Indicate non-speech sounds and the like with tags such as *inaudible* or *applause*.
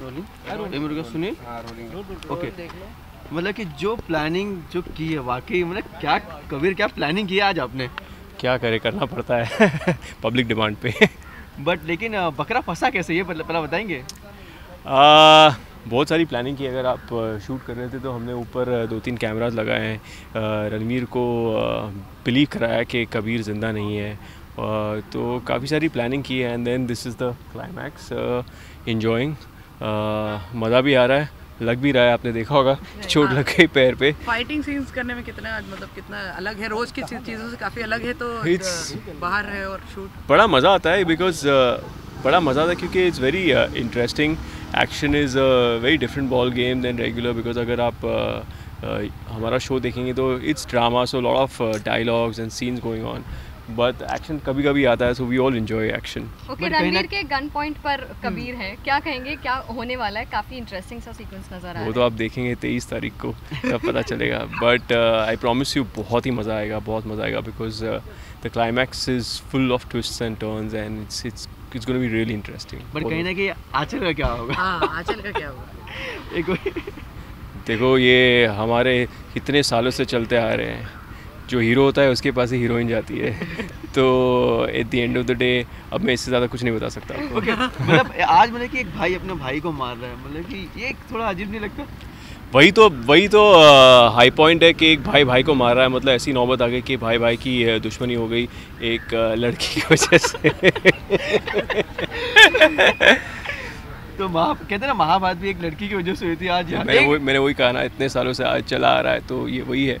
Rolling सुनिए। हाँ okay मतलब कि जो प्लानिंग जो की है वाकई मतलब क्या कबीर क्या प्लानिंग की है आज आपने? क्या करे करना पड़ता है। *laughs* पब्लिक डिमांड पे। बट लेकिन बकरा फंसा कैसे? ये पहले बताएँगे। आ, बहुत सारी प्लानिंग की अगर आप शूट कर रहे थे तो हमने ऊपर दो तीन कैमराज लगाए हैं। रणवीर को बिलीव कराया कि कबीर ज़िंदा नहीं है। तो काफ़ी सारी प्लानिंग की है। And then this is the climax enjoying मज़ा भी आ रहा है लग भी रहा है आपने देखा होगा चोट लग गई पैर पे। फाइटिंग सीन्स करने में कितना मतलब कितना अलग है रोज की चीज़ों से काफ़ी अलग है तो अ, बाहर है और शूट। बड़ा मज़ा आता है बिकॉज़ uh, बड़ा मज़ा आता है क्योंकि it's very interesting action is very different ball game then regular because अगर आप uh, uh, हमारा शो देखेंगे तो it's drama so lot of dialogues and scenes going on but action कभी कभी आता है so we all enjoy action okay Ranveer के गन पॉइंट पर कबीर है। क्या कहेंगे क्या होने वाला है? काफ़ी इंटरेस्टिंग सा सीक्वेंस नज़र आ रहा है। वो तो आप देखेंगे तेईस तारीख को तब पता चलेगा। बट आई प्रॉमिस यू बहुत ही मज़ा आएगा बहुत मज़ा आएगा because the climax is full of twist and turns and it's it's it's gonna be really interesting but कहीं ना कहीं आंचल का क्या होगा? हाँ आंचल का क्या होगा? *laughs* एक देखो ये हमारे इतने सालों से चलते आ रहे हैं। जो हीरो होता है उसके पास ही हीरोइन जाती है। *laughs* तो at the end of the day अब मैं इससे ज़्यादा कुछ नहीं बता सकता आपको। ओके मतलब आज मतलब कि एक भाई अपने भाई को मार रहा है मतलब कि ये थोड़ा अजीब नहीं लगता? वही तो वही तो हाई पॉइंट है कि एक भाई भाई को मार रहा है मतलब ऐसी नौबत आ गई कि भाई भाई की दुश्मनी हो गई एक लड़की की वजह से। *laughs* तो महा कहते हैं ना महाभारत भी एक लड़की की वजह से हुई थी आज मैंने वो मैंने वही कहा ना इतने सालों से आज चला आ रहा है तो ये वही है। *laughs*